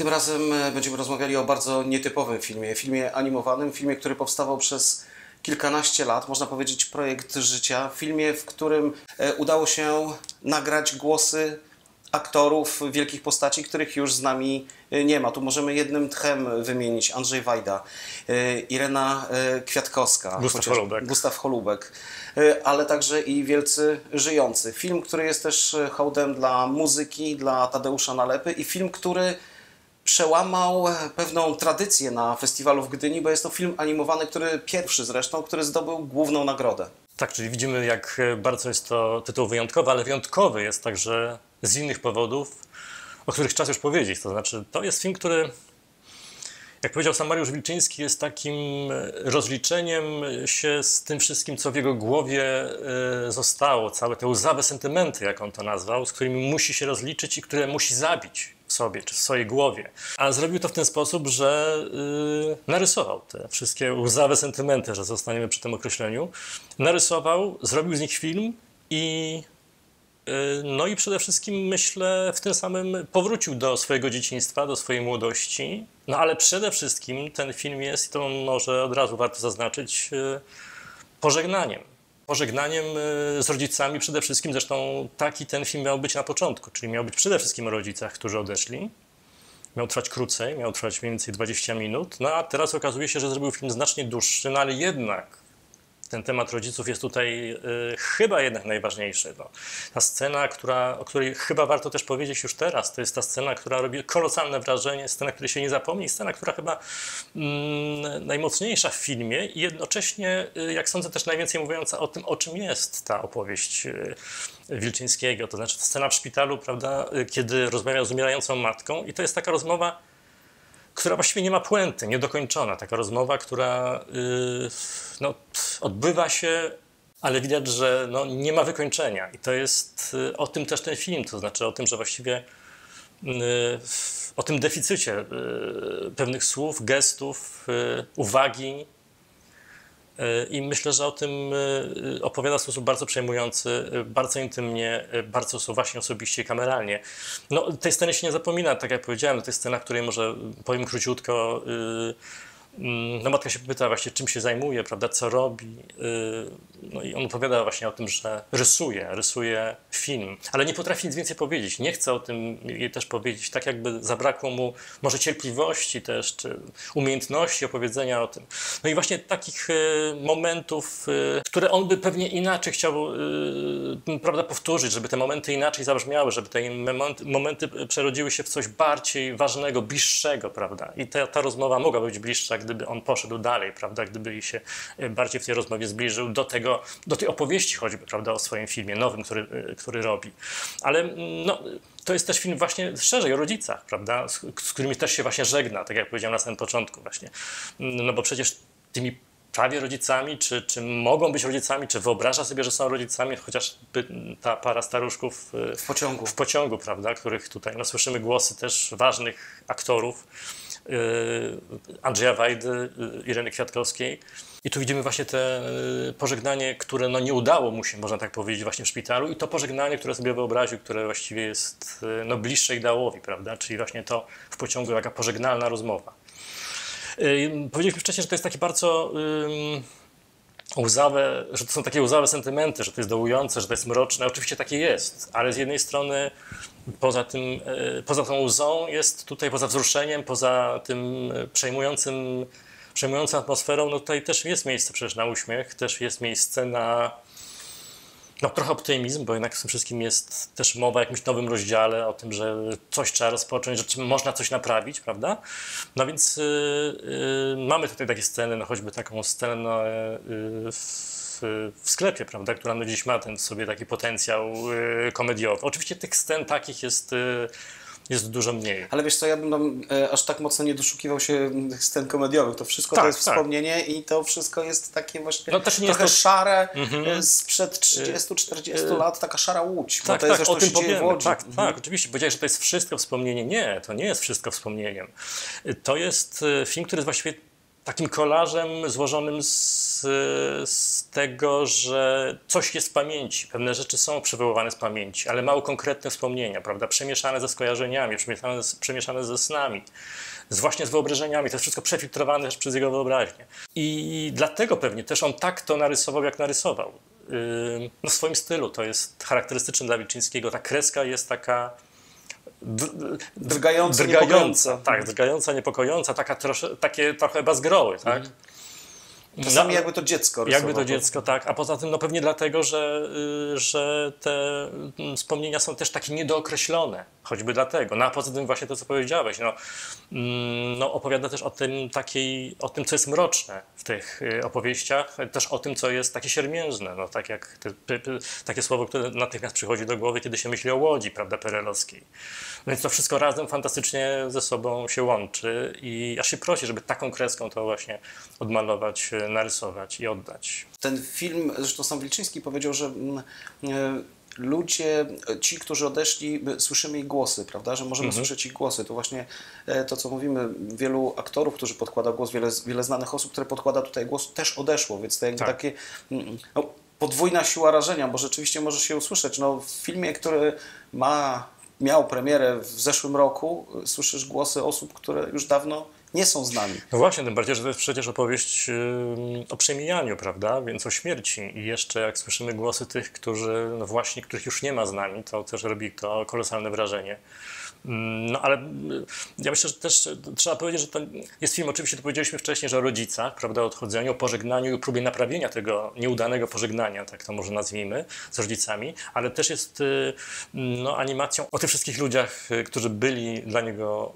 Tym razem e, będziemy rozmawiali o bardzo nietypowym filmie, filmie animowanym, filmie, który powstawał przez kilkanaście lat, można powiedzieć projekt życia, filmie, w którym e, udało się nagrać głosy aktorów wielkich postaci, których już z nami e, nie ma. Tu możemy jednym tchem wymienić Andrzej Wajda, Irena Kwiatkowska, Gustaw Holubek. Gustaw Holubek, ale także i wielcy żyjący. Film, który jest też hołdem dla muzyki, dla Tadeusza Nalepy i film, który przełamał pewną tradycję na festiwalu w Gdyni, bo jest to film animowany, który pierwszy zresztą, który zdobył główną nagrodę. Tak, czyli widzimy, jak bardzo jest to tytuł wyjątkowy, ale wyjątkowy jest także z innych powodów, o których czas już powiedzieć. To znaczy, to jest film, który, jak powiedział sam Mariusz Wilczyński, jest takim rozliczeniem się z tym wszystkim, co w jego głowie e, zostało, całe te łzawe sentymenty, jak on to nazwał, z którymi musi się rozliczyć i które musi zabić sobie czy w swojej głowie. A zrobił to w ten sposób, że yy, narysował te wszystkie łzawe sentymenty, że zostaniemy przy tym określeniu. Narysował, zrobił z nich film i yy, no i przede wszystkim myślę w tym samym powrócił do swojego dzieciństwa, do swojej młodości. No ale przede wszystkim ten film jest, i to może od razu warto zaznaczyć, yy, pożegnaniem pożegnaniem y, z rodzicami przede wszystkim, zresztą taki ten film miał być na początku, czyli miał być przede wszystkim o rodzicach, którzy odeszli. Miał trwać krócej, miał trwać mniej więcej 20 minut, no a teraz okazuje się, że zrobił film znacznie dłuższy, no ale jednak ten temat rodziców jest tutaj y, chyba jednak najważniejszy. No. Ta scena, która, o której chyba warto też powiedzieć już teraz, to jest ta scena, która robi kolosalne wrażenie, scena, której się nie zapomni, scena, która chyba mm, najmocniejsza w filmie i jednocześnie, y, jak sądzę, też najwięcej mówiąca o tym, o czym jest ta opowieść y, Wilczyńskiego. To znaczy scena w szpitalu, prawda, y, kiedy rozmawiał z umierającą matką i to jest taka rozmowa, która właściwie nie ma puenty, niedokończona. Taka rozmowa, która yy, no, odbywa się, ale widać, że no, nie ma wykończenia. I to jest yy, o tym też ten film, to znaczy o tym, że właściwie yy, o tym deficycie y, pewnych słów, gestów, y, uwagi, i myślę, że o tym e, opowiada w sposób bardzo przejmujący, e, bardzo intymnie, e, bardzo właśnie osobiście i kameralnie. No, tej sceny się nie zapomina, tak jak powiedziałem, to jest scena, której może powiem króciutko. Mm, no matka się pyta właśnie, czym się zajmuje, prawda, co robi. No i on opowiada właśnie o tym, że rysuje, rysuje film, ale nie potrafi nic więcej powiedzieć. Nie chce o tym jej też powiedzieć, tak jakby zabrakło mu może cierpliwości też, czy umiejętności opowiedzenia o tym. No i właśnie takich momentów, które on by pewnie inaczej chciał, prawda, powtórzyć, żeby te momenty inaczej zabrzmiały, żeby te momenty przerodziły się w coś bardziej ważnego, bliższego, prawda. I ta, ta rozmowa mogła być bliższa, gdyby on poszedł dalej, prawda, gdyby się e, bardziej w tej rozmowie zbliżył do tego, do tej opowieści choćby, prawda, o swoim filmie nowym, który, e, który robi. Ale mm, no, to jest też film właśnie szerzej o rodzicach, prawda, z, z którymi też się właśnie żegna, tak jak powiedziałem na samym początku właśnie. Mm, no bo przecież tymi prawie rodzicami, czy, czy mogą być rodzicami, czy wyobraża sobie, że są rodzicami, chociażby ta para staruszków e, w pociągu, w pociągu prawda, których tutaj no, słyszymy głosy też ważnych aktorów. Andrzeja Wajdy, Ireny Kwiatkowskiej. I tu widzimy właśnie te pożegnanie, które no nie udało mu się, można tak powiedzieć, właśnie w szpitalu i to pożegnanie, które sobie wyobraził, które właściwie jest no, bliższe ideałowi, prawda? Czyli właśnie to w pociągu taka pożegnalna rozmowa. Powiedzieliśmy wcześniej, że to jest taki bardzo łzawe, że to są takie łzawe sentymenty, że to jest dołujące, że to jest mroczne. Oczywiście takie jest, ale z jednej strony poza tym, e, poza tą łzą jest tutaj, poza wzruszeniem, poza tym przejmującym, przejmującą atmosferą, no tutaj też jest miejsce przecież na uśmiech, też jest miejsce na no, trochę optymizm, bo jednak w tym wszystkim jest też mowa o jakimś nowym rozdziale, o tym, że coś trzeba rozpocząć, że można coś naprawić, prawda? No więc yy, yy, mamy tutaj takie sceny, no choćby taką scenę yy, w, w, sklepie, prawda, która no dziś ma ten sobie taki potencjał y, komediowy. Oczywiście tych scen takich jest y, jest dużo mniej. Ale wiesz co, ja bym tam, e, aż tak mocno nie doszukiwał się scen komediowych. To wszystko tak, to jest tak. wspomnienie i to wszystko jest takie właśnie no, też nie trochę jest to... szare mm-hmm. sprzed 30-40 lat, taka szara łódź. Tak, to tak, jest o tym powiemy. Tak, mhm. tak, oczywiście. Powiedziałeś, że to jest wszystko wspomnienie. Nie, to nie jest wszystko wspomnieniem. To jest e, film, który jest właściwie takim kolażem złożonym z, z tego, że coś jest w pamięci, pewne rzeczy są przywoływane z pamięci, ale mało konkretne wspomnienia, prawda? Przemieszane ze skojarzeniami, przemieszane, przemieszane ze snami, z właśnie z wyobrażeniami. To jest wszystko przefiltrowane też przez jego wyobraźnię. I dlatego pewnie też on tak to narysował, jak narysował. Yy, no w swoim stylu, to jest charakterystyczne dla Wilczyńskiego. Ta kreska jest taka drgająca, drgająca tak, drgająca, niepokojąca, taka trosze, takie trochę bazgroły, tak? Mhm. Czasami no, jakby to dziecko rysowało. Jakby to dziecko, tak. A poza tym, no pewnie dlatego, że, y, że te mm, wspomnienia są też takie niedookreślone. Choćby dlatego. No a poza tym właśnie to, co powiedziałeś, no, mm, no opowiada też o tym, takiej, o tym, co jest mroczne w tych y, opowieściach, też o tym, co jest takie siermiężne. No, tak jak te, takie słowo, które natychmiast przychodzi do głowy, kiedy się myśli o łodzi, prawda, perelowskiej. Więc to wszystko razem fantastycznie ze sobą się łączy i aż się prosi, żeby taką kreską to właśnie odmalować, y, narysować i oddać. Ten film, zresztą sam Wilczyński powiedział, że mm, ludzie, ci, którzy odeszli, słyszymy ich głosy, prawda, że możemy mhm. słyszeć ich głosy. To właśnie e, to, co mówimy, wielu aktorów, którzy podkłada głos, wiele, wiele znanych osób, które podkłada tutaj głos, też odeszło, więc to jakby tak. takie mm, no, podwójna siła rażenia, bo rzeczywiście może się usłyszeć. No, w filmie, który ma, miał premierę w zeszłym roku, słyszysz głosy osób, które już dawno nie są z nami. No właśnie, tym bardziej, że to jest przecież opowieść o przemijaniu, prawda? Więc o śmierci. I jeszcze jak słyszymy głosy tych, którzy, no właśnie, których już nie ma z nami, to też robi to kolosalne wrażenie. Mm, no ale y, ja myślę, że też trzeba powiedzieć, że to jest film, oczywiście to powiedzieliśmy wcześniej, że o rodzicach, prawda, o odchodzeniu, o pożegnaniu i próbie naprawienia tego nieudanego pożegnania, tak to może nazwijmy, z rodzicami, ale też jest y, no, animacją o tych wszystkich ludziach, y, którzy byli dla niego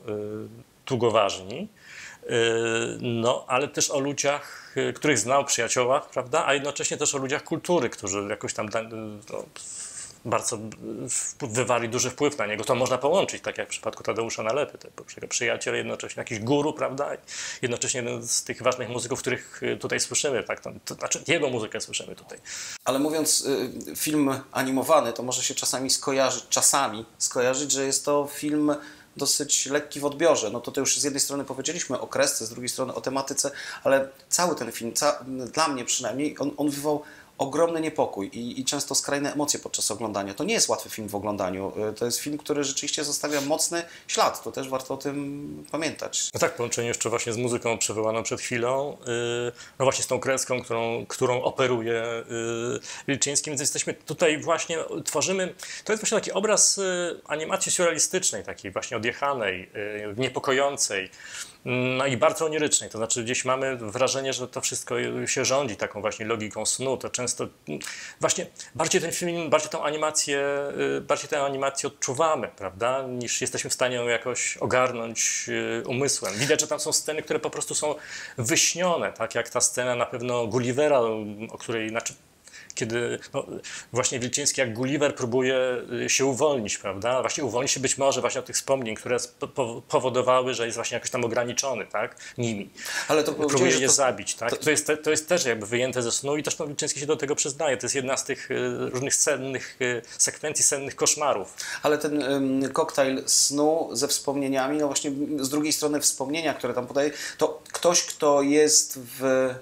długo ważni, Y, no, ale też o ludziach, których znał, przyjaciołach, prawda, a jednocześnie też o ludziach kultury, którzy jakoś tam no, bardzo wywarli duży wpływ na niego. To można połączyć, tak jak w przypadku Tadeusza Nalepy, tego przyjaciel, jednocześnie jakiś guru, prawda, jednocześnie jeden z tych ważnych muzyków, których y, tutaj słyszymy, tak, to, to znaczy jego muzykę słyszymy tutaj. Ale mówiąc film animowany, to może się czasami skojarzyć, czasami skojarzyć, że jest to film dosyć lekki w odbiorze. No to, to już z jednej strony powiedzieliśmy o kresce, z drugiej strony o tematyce, ale cały ten film, ca, dla mnie przynajmniej, on, on wywołał ogromny niepokój i, i, często skrajne emocje podczas oglądania. To nie jest łatwy film w oglądaniu. Y, to jest film, który rzeczywiście zostawia mocny ślad. To też warto o tym pamiętać. No tak, połączenie jeszcze właśnie z muzyką przywołaną przed chwilą. Y, no właśnie z tą kreską, którą, którą operuje y, Wilczyński. Więc jesteśmy tutaj właśnie, tworzymy, to jest właśnie taki obraz animacji surrealistycznej, takiej właśnie odjechanej, niepokojącej no i bardzo onirycznej. To znaczy gdzieś mamy wrażenie, że to wszystko się rządzi taką właśnie logiką snu. To często właśnie bardziej ten film, bardziej tą animację, y, bardziej tę animację odczuwamy, prawda, niż jesteśmy w stanie ją jakoś ogarnąć y, umysłem. Widać, że tam są sceny, które po prostu są wyśnione, tak jak ta scena na pewno Gullivera, o której, znaczy kiedy no, właśnie Wilczyński jak Gulliver próbuje y, się uwolnić, prawda? Właśnie uwolnić się być może właśnie od tych wspomnień, które powodowały, że jest właśnie jakoś tam ograniczony, tak? Nimi. Ale to próbuje je to, zabić, tak? To... to, jest, to jest też jakby wyjęte ze snu i też no, Wilczyński się do tego przyznaje. To jest jedna z tych y, różnych sennych y, sekwencji, sennych koszmarów. Ale ten um, koktajl snu ze wspomnieniami, no właśnie z drugiej strony wspomnienia, które tam podaje, to ktoś, kto jest w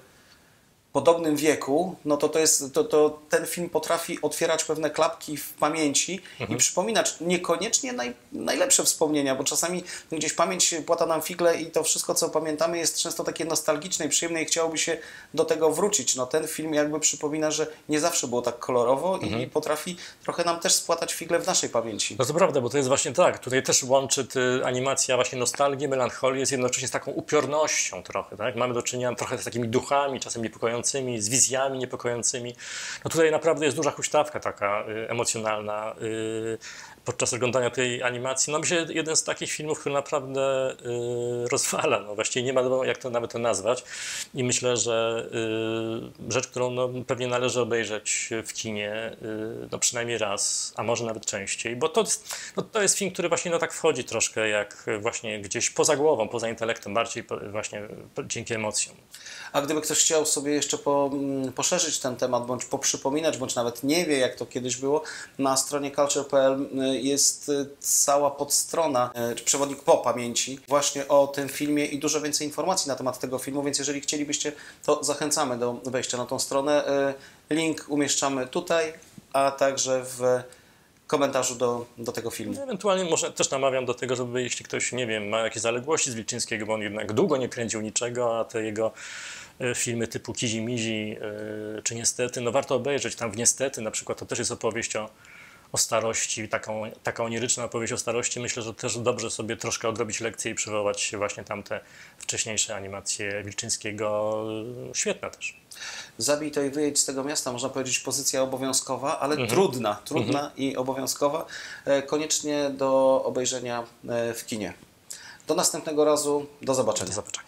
podobnym wieku, no to, to, jest, to, to ten film potrafi otwierać pewne klapki w pamięci mhm. i przypominać niekoniecznie naj, najlepsze wspomnienia, bo czasami gdzieś pamięć płata nam figle i to wszystko, co pamiętamy jest często takie nostalgiczne i przyjemne i chciałoby się do tego wrócić. No ten film jakby przypomina, że nie zawsze było tak kolorowo mhm. i potrafi trochę nam też spłatać figle w naszej pamięci. No to prawda, bo to jest właśnie tak. Tutaj też łączy animacja właśnie nostalgię, melancholię z jednocześnie z taką upiornością trochę, tak? Mamy do czynienia trochę z takimi duchami, czasem niepokojącymi z wizjami niepokojącymi. No tutaj naprawdę jest duża huśtawka taka y, emocjonalna y, podczas oglądania tej animacji. No myślę, jeden z takich filmów, który naprawdę y, rozwala, no właściwie nie ma jak to nawet to nazwać i myślę, że rzecz, którą no, pewnie należy obejrzeć w kinie no przynajmniej raz, a może nawet częściej, bo to jest, no, to jest film, który właśnie no tak wchodzi troszkę jak właśnie gdzieś poza głową, poza intelektem, bardziej właśnie dzięki emocjom. A gdyby ktoś chciał sobie jeszcze po, mm, poszerzyć ten temat, bądź poprzypominać, bądź nawet nie wie, jak to kiedyś było, na stronie culture.pl e, jest e, cała podstrona, e, czy przewodnik po pamięci właśnie o tym filmie i dużo więcej informacji na temat tego filmu, więc jeżeli chcielibyście, to zachęcamy do wejścia na tą stronę. E, Link umieszczamy tutaj, a także w komentarzu do, do tego filmu. Ewentualnie może też namawiam do tego, żeby jeśli ktoś, nie wiem, ma jakieś zaległości z Wilczyńskiego, bo on jednak długo nie kręcił niczego, a te jego filmy typu Kizi Mizi czy Niestety, no warto obejrzeć. Tam w Niestety na przykład to też jest opowieść o, o starości, taką, taka oniryczna opowieść o starości. Myślę, że też dobrze sobie troszkę odrobić lekcję i przywołać właśnie tamte wcześniejsze animacje Wilczyńskiego. Świetne też. Zabij to i wyjedź z tego miasta, można powiedzieć pozycja obowiązkowa, ale Mhm. trudna, trudna i obowiązkowa. E, Koniecznie do obejrzenia e, w kinie. Do następnego razu, do zobaczenia. Do zobaczenia.